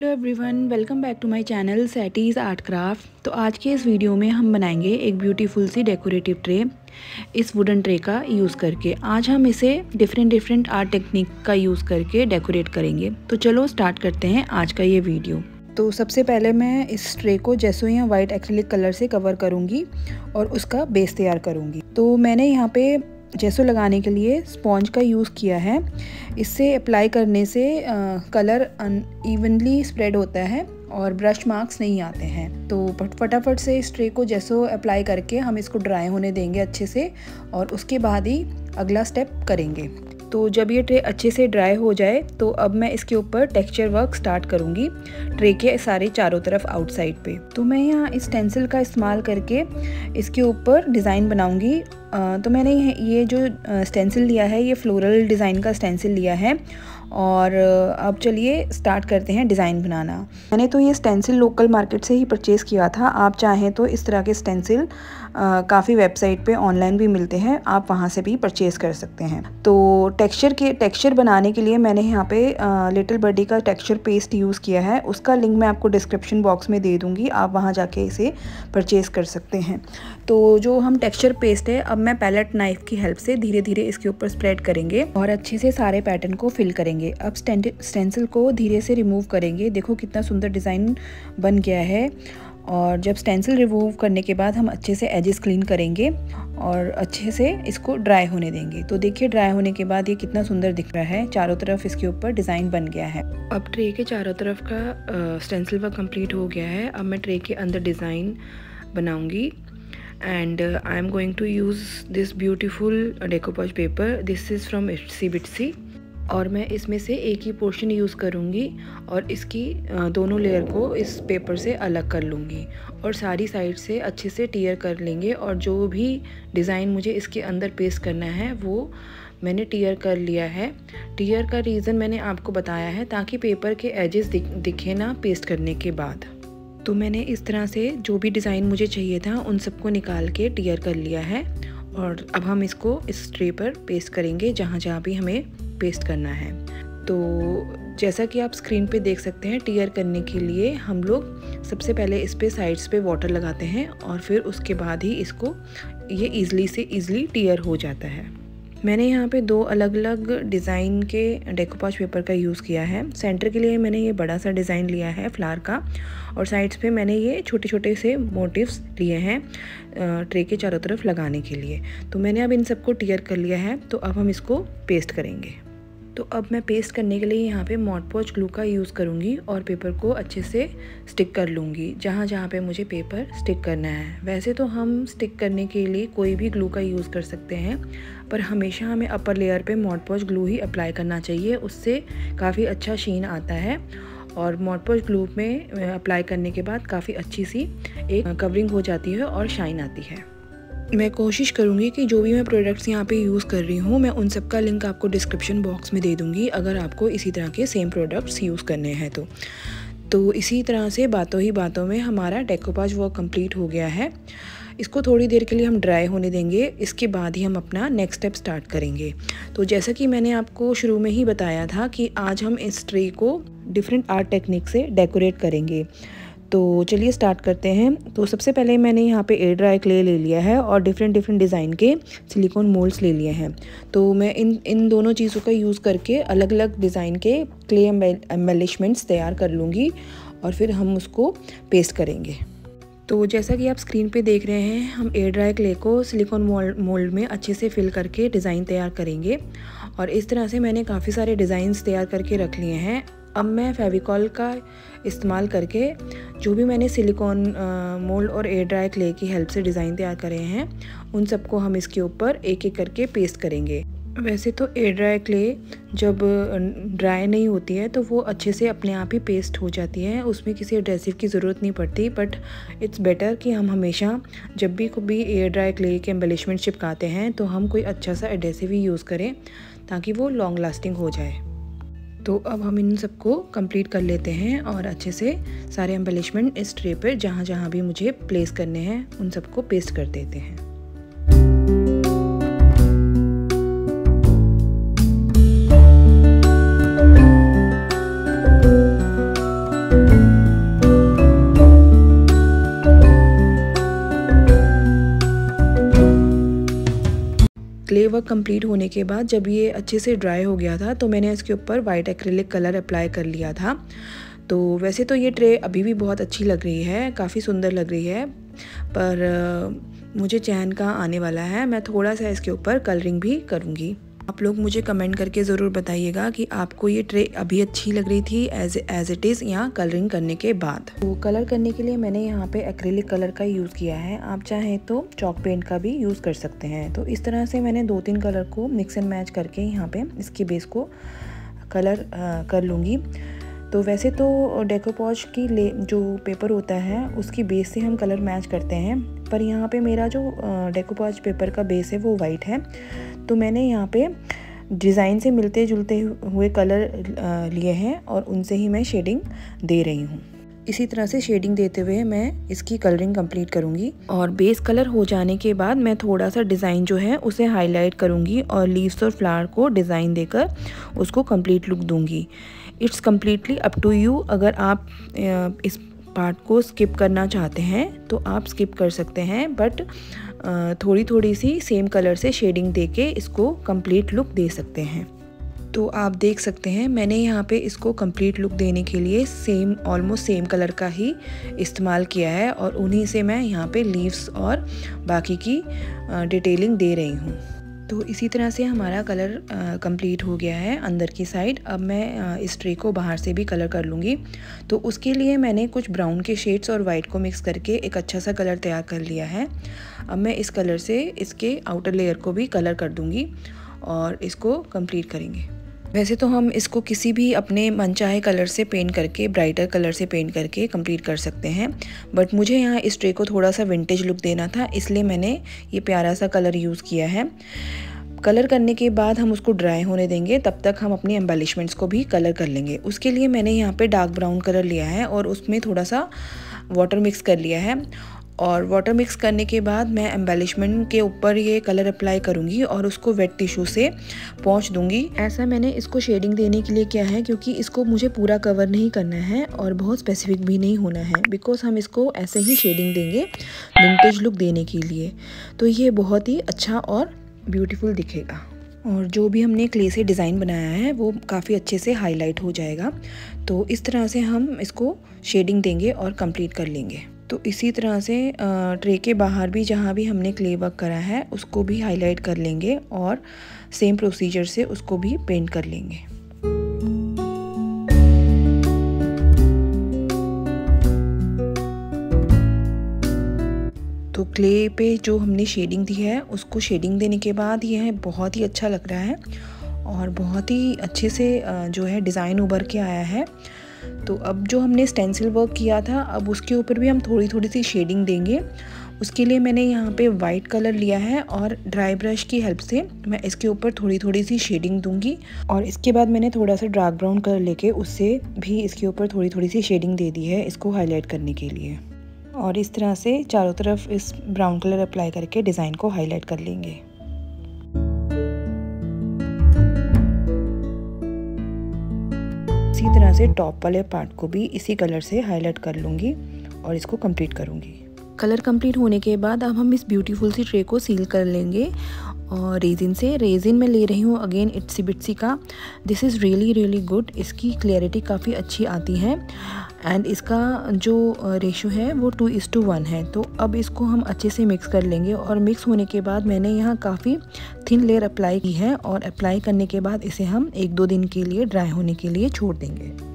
Hello everyone welcome back to my channel Satty's art craft तो आज के इस वीडियो में हम बनाएँगे एक ब्यूटीफुल सी डेकोरेटिव ट्रे इस वुडन ट्रे का यूज़ करके। आज हम इसे डिफरेंट डिफरेंट आर्ट टेक्निक का यूज़ करके डेकोरेट करेंगे। तो चलो स्टार्ट करते हैं आज का ये वीडियो तो सबसे पहले मैं इस ट्रे को जैसो या वाइट एक्रिलिक कलर से कवर करूँगी और उसका बेस तैयार करूँगी। तो मैंने यहाँ पे जैसो लगाने के लिए स्पॉन्ज का यूज़ किया है। इससे अप्लाई करने से कलर इवनली स्प्रेड होता है और ब्रश मार्क्स नहीं आते हैं। तो फटाफट से इस ट्रे को जैसो अप्लाई करके हम इसको ड्राई होने देंगे अच्छे से और उसके बाद ही अगला स्टेप करेंगे। तो जब ये ट्रे अच्छे से ड्राई हो जाए तो अब मैं इसके ऊपर टेक्सचर वर्क स्टार्ट करूँगी ट्रे के सारे चारों तरफ़ आउटसाइड पे। तो मैं यहाँ इस टेंसिल का इस्तेमाल करके इसके ऊपर डिज़ाइन बनाऊँगी तो मैंने ये जो स्टेंसिल लिया है, ये फ्लोरल डिज़ाइन का स्टेंसिल लिया है और अब चलिए स्टार्ट करते हैं डिज़ाइन बनाना। मैंने तो ये स्टेंसिल लोकल मार्केट से ही परचेज़ किया था। आप चाहें तो इस तरह के स्टेंसिल काफ़ी वेबसाइट पे ऑनलाइन भी मिलते हैं, आप वहाँ से भी परचेज़ कर सकते हैं। तो टेक्सचर के टेक्सचर बनाने के लिए मैंने यहाँ पे लिटिल बर्डी का टेक्सचर पेस्ट यूज़ किया है। उसका लिंक मैं आपको डिस्क्रिप्शन बॉक्स में दे दूँगी, आप वहाँ जाके इसे परचेज़ कर सकते हैं। तो जो हम टेक्सचर पेस्ट है, अब मैं पैलेट नाइफ की हेल्प से धीरे धीरे इसके ऊपर स्प्रेड करेंगे और अच्छे से सारे पैटर्न को फिल करेंगे। अब स्टेंसिल को धीरे से रिमूव करेंगे। देखो कितना सुंदर डिज़ाइन बन गया है। और जब स्टेंसिल रिमूव करने के बाद हम अच्छे से एजेस क्लीन करेंगे और अच्छे से इसको ड्राई होने देंगे। तो देखिए ड्राई होने के बाद ये कितना सुंदर दिख रहा है। चारों तरफ़ इसके ऊपर डिज़ाइन बन गया है। अब ट्रे के चारों तरफ़ का स्टेंसिल वर्क कंप्लीट हो गया है। अब मैं ट्रे के अंदर डिज़ाइन बनाऊँगी। And I am going to use this beautiful decoupage paper this is from Itsy Bitsy और मैं इसमें से एक ही पोर्शन यूज़ करूँगी और इसकी दोनों लेयर को इस पेपर से अलग कर लूँगी और सारी साइड से अच्छे से टीयर कर लेंगे और जो भी डिज़ाइन मुझे इसके अंदर पेस्ट करना है वो मैंने टीयर कर लिया है। टीयर का रीज़न मैंने आपको बताया है ताकि पेपर के एजेस दिख, दिखे ना पेस्ट करने के बाद। तो मैंने इस तरह से जो भी डिज़ाइन मुझे चाहिए था उन सबको निकाल के टीयर कर लिया है और अब हम इसको इस ट्रे पर पेस्ट करेंगे जहाँ जहाँ भी हमें पेस्ट करना है। तो जैसा कि आप स्क्रीन पे देख सकते हैं टीयर करने के लिए हम लोग सबसे पहले इस पे साइड्स पे वाटर लगाते हैं और फिर उसके बाद ही इसको ये ईज़िली से ईज़िली टीयर हो जाता है। मैंने यहाँ पे दो अलग अलग डिज़ाइन के डेकोपाच पेपर का यूज़ किया है। सेंटर के लिए मैंने ये बड़ा सा डिज़ाइन लिया है फ्लावर का, और साइड्स पे मैंने ये छोटे छोटे से मोटिव्स लिए हैं ट्रे के चारों तरफ़ लगाने के लिए। तो मैंने अब इन सबको टीयर कर लिया है तो अब हम इसको पेस्ट करेंगे। तो अब मैं पेस्ट करने के लिए यहाँ पे मॉटपोच ग्लू का यूज़ करूँगी और पेपर को अच्छे से स्टिक कर लूँगी। जहाँ जहाँ पे मुझे पेपर स्टिक करना है। वैसे तो हम स्टिक करने के लिए कोई भी ग्लू का यूज़ कर सकते हैं, पर हमेशा हमें अपर लेयर पे मॉटपोच ग्लू ही अप्लाई करना चाहिए। उससे काफ़ी अच्छा शीन आता है और मॉटपोच ग्लू में अप्लाई करने के बाद काफ़ी अच्छी सी एक कवरिंग हो जाती है और शाइन आती है। मैं कोशिश करूँगी कि जो भी मैं प्रोडक्ट्स यहाँ पे यूज़ कर रही हूँ, मैं उन सब का लिंक आपको डिस्क्रिप्शन बॉक्स में दे दूँगी, अगर आपको इसी तरह के सेम प्रोडक्ट्स यूज़ करने हैं तो। तो इसी तरह से बातों ही बातों में हमारा डेकोपाज वर्क कंप्लीट हो गया है। इसको थोड़ी देर के लिए हम ड्राई होने देंगे, इसके बाद ही हम अपना नेक्स्ट स्टेप स्टार्ट करेंगे। तो जैसा कि मैंने आपको शुरू में ही बताया था कि आज हम इस ट्रे को डिफरेंट आर्ट टेक्निक से डेकोरेट करेंगे। तो चलिए स्टार्ट करते हैं। तो सबसे पहले मैंने यहाँ पे एयर ड्राई क्ले ले लिया है और डिफरेंट डिफरेंट डिज़ाइन के सिलिकॉन मोल्ड्स ले लिए हैं। तो मैं इन इन दोनों चीज़ों का यूज़ करके अलग अलग डिज़ाइन के क्ले एम्बेलिशमेंट्स तैयार कर लूँगी और फिर हम उसको पेस्ट करेंगे। तो जैसा कि आप स्क्रीन पे देख रहे हैं, हम एयर ड्राई क्ले को सिलिकॉन मोल्ड में अच्छे से फिल करके डिज़ाइन तैयार करेंगे। और इस तरह से मैंने काफ़ी सारे डिज़ाइंस तैयार करके रख लिए हैं। अब मैं फेविकॉल का इस्तेमाल करके जो भी मैंने सिलिकॉन मोल्ड और एयर ड्राई क्ले की हेल्प से डिज़ाइन तैयार करे हैं, उन सबको हम इसके ऊपर एक एक करके पेस्ट करेंगे। वैसे तो एयर ड्राई क्ले जब ड्राई नहीं होती है तो वो अच्छे से अपने आप ही पेस्ट हो जाती है, उसमें किसी एड्रेसिव की ज़रूरत नहीं पड़ती, बट इट्स बेटर कि हम हमेशा जब भी कभी एयर ड्राई क्ले के एम्बलिशमेंट चिपकाते हैं तो हम कोई अच्छा सा एड्रेसिव ही यूज़ करें, ताकि वो लॉन्ग लास्टिंग हो जाए। तो अब हम इन सबको कंप्लीट कर लेते हैं और अच्छे से सारे एम्बलिशमेंट इस ट्रे पर जहाँ जहाँ भी मुझे प्लेस करने हैं, उन सबको पेस्ट कर देते हैं। कंप्लीट होने के बाद जब ये अच्छे से ड्राई हो गया था तो मैंने इसके ऊपर वाइट एक्रेलिक कलर अप्लाई कर लिया था। तो वैसे तो ये ट्रे अभी भी बहुत अच्छी लग रही है, काफ़ी सुंदर लग रही है, पर मुझे चैन का आने वाला है, मैं थोड़ा सा इसके ऊपर कलरिंग भी करूँगी। आप लोग मुझे कमेंट करके ज़रूर बताइएगा कि आपको ये ट्रे अभी अच्छी लग रही थी एज एज इट इज़ यहाँ कलरिंग करने के बाद। तो कलर करने के लिए मैंने यहाँ पे एक्रेलिक कलर का यूज़ किया है। आप चाहें तो चॉक पेंट का भी यूज़ कर सकते हैं। तो इस तरह से मैंने दो तीन कलर को मिक्स एंड मैच करके यहाँ पर इसके बेस को कलर आ, कर लूँगी। तो वैसे तो डेकोपॉच की ले, जो पेपर होता है, उसकी बेस से हम कलर मैच करते हैं। पर यहाँ पे मेरा जो डेकोपॉच पेपर का बेस है, वो वाइट है। तो मैंने यहाँ पे डिज़ाइन से मिलते जुलते हुए कलर लिए हैं और उनसे ही मैं शेडिंग दे रही हूँ। इसी तरह से शेडिंग देते हुए मैं इसकी कलरिंग कंप्लीट करूँगी और बेस कलर हो जाने के बाद मैं थोड़ा सा डिज़ाइन जो है, उसे हाईलाइट करूँगी और लीव्स और फ्लावर को डिज़ाइन देकर उसको कंप्लीट लुक दूँगी। It's completely up to you. अगर आप इस पार्ट को स्किप करना चाहते हैं तो आप स्किप कर सकते हैं, बट थोड़ी थोड़ी सी सेम कलर से शेडिंग दे के इसको कंप्लीट लुक दे सकते हैं। तो आप देख सकते हैं, मैंने यहाँ पे इसको कंप्लीट लुक देने के लिए सेम, ऑलमोस्ट सेम कलर का ही इस्तेमाल किया है, और उन्हीं से मैं यहाँ पे लीव्स और बाकी की डिटेलिंग दे रही हूँ। तो इसी तरह से हमारा कलर कंप्लीट हो गया है अंदर की साइड अब मैं आ, इस ट्रे को बाहर से भी कलर कर लूँगी। तो उसके लिए मैंने कुछ ब्राउन के शेड्स और वाइट को मिक्स करके एक अच्छा सा कलर तैयार कर लिया है। अब मैं इस कलर से इसके आउटर लेयर को भी कलर कर दूँगी और इसको कंप्लीट करेंगे। वैसे तो हम इसको किसी भी अपने मनचाहे कलर से पेंट करके ब्राइटर कलर से पेंट करके कंप्लीट कर सकते हैं। बट मुझे यहाँ इस ट्रे को थोड़ा सा विंटेज लुक देना था, इसलिए मैंने ये प्यारा सा कलर यूज़ किया है। कलर करने के बाद हम उसको ड्राई होने देंगे, तब तक हम अपनी एम्बेलिशमेंट्स को भी कलर कर लेंगे। उसके लिए मैंने यहाँ पे डार्क ब्राउन कलर लिया है और उसमें थोड़ा सा वाटर मिक्स कर लिया है। और वाटर मिक्स करने के बाद मैं एम्बेलिशमेंट के ऊपर ये कलर अप्लाई करूँगी और उसको वेट टिश्यू से पहुँच दूँगी। ऐसा मैंने इसको शेडिंग देने के लिए किया है क्योंकि इसको मुझे पूरा कवर नहीं करना है और बहुत स्पेसिफिक भी नहीं होना है बिकॉज़ हम इसको ऐसे ही शेडिंग देंगे विंटेज लुक देने के लिए। तो ये बहुत ही अच्छा और ब्यूटीफुल दिखेगा। और जो भी हमने क्ले से डिज़ाइन बनाया है वो काफ़ी अच्छे से हाईलाइट हो जाएगा। तो इस तरह से हम इसको शेडिंग देंगे और कंप्लीट कर लेंगे। तो इसी तरह से ट्रे के बाहर भी जहाँ भी हमने क्ले वर्क करा है, उसको भी हाईलाइट कर लेंगे और सेम प्रोसीजर से उसको भी पेंट कर लेंगे। तो क्ले पे जो हमने शेडिंग दी है, उसको शेडिंग देने के बाद यह बहुत ही अच्छा लग रहा है और बहुत ही अच्छे से जो है डिज़ाइन उभर के आया है। तो अब जो हमने स्टेंसिल वर्क किया था, अब उसके ऊपर भी हम थोड़ी थोड़ी सी शेडिंग देंगे। उसके लिए मैंने यहाँ पे वाइट कलर लिया है और ड्राई ब्रश की हेल्प से मैं इसके ऊपर थोड़ी थोड़ी सी शेडिंग दूँगी। और इसके बाद मैंने थोड़ा सा डार्क ब्राउन कलर लेके उससे भी इसके ऊपर थोड़ी थोड़ी सी शेडिंग दे दी है इसको हाईलाइट करने के लिए। और इस तरह से चारों तरफ़ इस ब्राउन कलर अप्लाई करके डिज़ाइन को हाईलाइट कर लेंगे। इसी तरह से टॉप वाले पार्ट को भी इसी कलर से हाईलाइट कर लूँगी और इसको कंप्लीट करूँगी। कलर कंप्लीट होने के बाद अब हम इस ब्यूटीफुल सी ट्रे को सील कर लेंगे और रेजिन से। रेजिन में ले रही हूँ अगेन इट्सी बिट्सी का। This is really really good इसकी क्लैरिटी काफ़ी अच्छी आती है। एंड इसका जो रेशो है वो टू इज़ टू वन है। तो अब इसको हम अच्छे से मिक्स कर लेंगे और मिक्स होने के बाद मैंने यहाँ काफ़ी थिन लेयर अप्लाई की है और अप्लाई करने के बाद इसे हम एक दो दिन के लिए ड्राई होने के लिए छोड़ देंगे।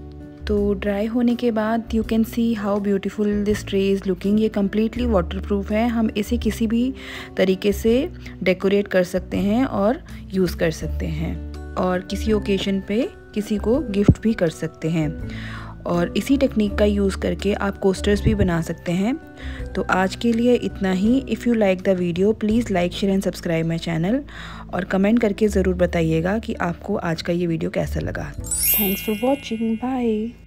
तो ड्राई होने के बाद you can see how beautiful this tray is looking ये कम्प्लीटली वाटरप्रूफ है. हम इसे किसी भी तरीके से डेकोरेट कर सकते हैं और यूज़ कर सकते हैं और किसी ओकेजन पे किसी को गिफ्ट भी कर सकते हैं। और इसी टेक्निक का यूज़ करके आप कोस्टर्स भी बना सकते हैं। तो आज के लिए इतना ही। If you like the video please like share and subscribe my channel और कमेंट करके ज़रूर बताइएगा कि आपको आज का ये वीडियो कैसा लगा। Thanks for watching bye